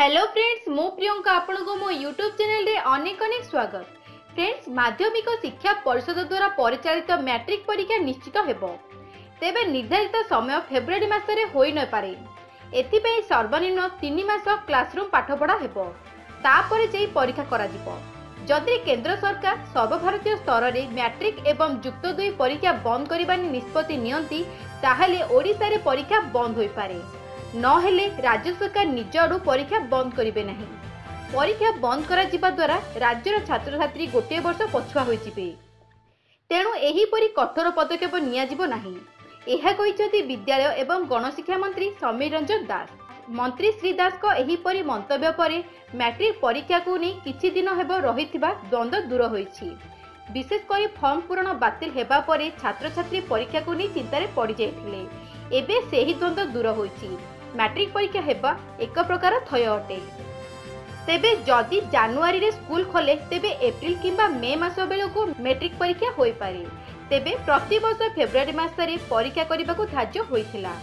hello friends মু প্রিয়ঙ্কা আপনার মো YouTube চ্যানেলে অনেক অনেক স্বাগত ফ্রেন্ডস মাধ্যমিক শিক্ষা পরিষদ দ্বারা পরিচালিত ম্যাট্রিক পরীক্ষা নিশ্চিত হব তেবে নির্ধারিত সময় ফেব্রুয়ারি মাসে হয়ে নপারে এথিপাই সর্বনিম্ন তিন মাস ক্লাসরুম পাঠপড়া হব তাপরে যাই পরীক্ষা করা যদি কেন্দ্র সরকার সর্বভারতীয় স্তরের ম্যাট্রিক এবং যুক্ত দুই পরীক্ষা বন্ধ করা নিষ্পতি নিয়ন্তি তাহলে ওড়িশার পরীক্ষা বন্ধ হয়ে পড়ে ନହେଲେ ରାଜ୍ୟ ସରକାର ନିଜ ଆଡ଼ୁ ପରୀକ୍ଷା ବନ୍ଦ କରିବେ ନାହିଁ ପରୀକ୍ଷା ବନ୍ଦ କରାଯିବା ଦ୍ୱାରା ରାଜ୍ୟର ଛାତ୍ରଛାତ୍ରୀ ଗୋଟିଏ ବର୍ଷ ପଛୁଆ ହୋଇଯିବେ ତେଣୁ ଏହିପରି କଠୋର ପଦକ୍ଷେପ ନିଆଯିବ ନାହିଁ ଏହା କହିଛନ୍ତି ବିଦ୍ୟାଳୟ ଏବଂ ଗଣଶିକ୍ଷା ମନ୍ତ୍ରୀ ସମୀର ରଞ୍ଜନ ଦାସ ମନ୍ତ୍ରୀ ଶ୍ରୀ ଦାସଙ୍କ ଏହିପରି ମନ୍ତବ୍ୟ ପରେ ମ୍ୟାଟ୍ରିକ୍ ପରୀକ୍ଷାକୁ ନେଇ କିଛି ଦିନ ହେବ ରହିଥିବା ଦ୍ୱନ୍ଦ୍ୱ ଦୂର ହୋଇଛି ବିଶେଷ କରି ଫର୍ମ ପୂରଣ ବାତିଲ ହେବା ପରେ ଛାତ୍ରଛାତ୍ରୀ ପରୀକ୍ଷାକୁ ନେଇ ଚିନ୍ତାରେ ପଡ଼ିଯାଇଥିଲେ ଏବେ ସେହି ଦ୍ୱନ୍ଦ୍ୱ ଦୂର ହୋଇଛି ମ୍ୟାଟ୍ରିକ୍ ପରୀକ୍ଷା ହେବା ଏକ ପ୍ରକାର ଥୟ ଅଟେ ତେବେ ଯଦି ଜାନୁଆରୀରେ ସ୍କୁଲ ଖୋଲେ ତେବେ ଏପ୍ରିଲ କିମ୍ବା ମେ ମାସ ବେଳକୁ ମେଟ୍ରିକ୍ ପରୀକ୍ଷା ହୋଇପାରେ ତେବେ ପ୍ରତିବର୍ଷ ଫେବୃଆରୀ ମାସରେ ପରୀକ୍ଷା କରିବାକୁ ଧାର୍ଯ୍ୟ ହୋଇଥିଲା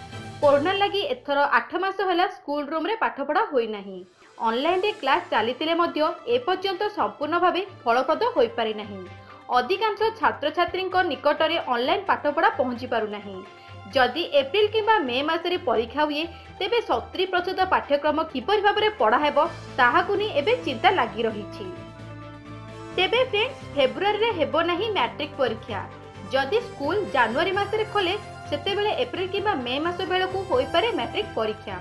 କରୋନା ଲାଗି ଏଥର ଆଠ ମାସ ହେଲା ସ୍କୁଲ ରୁମ୍ରେ ପାଠପଢ଼ା ହୋଇନାହିଁ ଅନଲାଇନ୍ରେ କ୍ଲାସ୍ ଚାଲିଥିଲେ ମଧ୍ୟ ଏପର୍ଯ୍ୟନ୍ତ ସମ୍ପୂର୍ଣ୍ଣ ଭାବେ ଫଳପ୍ରଦ ହୋଇପାରିନାହିଁ ଅଧିକାଂଶ ଛାତ୍ରଛାତ୍ରୀଙ୍କ ନିକଟରେ ଅନଲାଇନ୍ ପାଠପଢ଼ା ପହଞ୍ଚି ପାରୁନାହିଁ ଯଦି ଏପ୍ରିଲ କିମ୍ବା ମେ ମାସରେ ପରୀକ୍ଷା ହୁଏ ତେବେ ସତୁରି ପ୍ରତିଶତ ପାଠ୍ୟକ୍ରମ କିପରି ଭାବରେ ପଢ଼ା ହେବ ତାହାକୁ ନେଇ ଏବେ ଚିନ୍ତା ଲାଗି ରହିଛି ତେବେ ଫ୍ରେଣ୍ଡସ୍ ଫେବୃଆରୀରେ ହେବ ନାହିଁ ମ୍ୟାଟ୍ରିକ୍ ପରୀକ୍ଷା ଯଦି ସ୍କୁଲ ଜାନୁଆରୀ ମାସରେ ଖୋଲେ ସେତେବେଳେ ଏପ୍ରିଲ କିମ୍ବା ମେ ମାସ ବେଳକୁ ହୋଇପାରେ ମ୍ୟାଟ୍ରିକ୍ ପରୀକ୍ଷା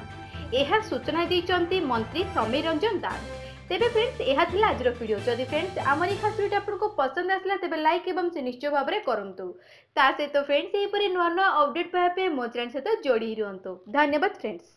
ଏହା ସୂଚନା ଦେଇଛନ୍ତି ମନ୍ତ୍ରୀ ସମୀର ରଞ୍ଜନ ଦାସ ତେବେ ଫ୍ରେଣ୍ଡସ୍ ଏହା ଥିଲା ଆଜିର ଭିଡ଼ିଓ ଯଦି ଫ୍ରେଣ୍ଡସ୍ ଆମର ଏହି ଖାସ୍ ଭିଡ଼ିଓଟି ଆପଣଙ୍କୁ ପସନ୍ଦ ଆସିଲା ତେବେ ଲାଇକ୍ ଏବଂ ସେ ନିଶ୍ଚୟ ଭାବରେ କରନ୍ତୁ ତା ସହିତ ଫ୍ରେଣ୍ଡସ୍ ଏହିପରି ନୂଆ ନୂଆ ଅପଡେଟ୍ ପାଇବା ପାଇଁ ମୋ ଚ୍ୟାନେଲ୍ ସହିତ ଯୋଡ଼ି ରୁହନ୍ତୁ ଧନ୍ୟବାଦ ଫ୍ରେଣ୍ଡସ୍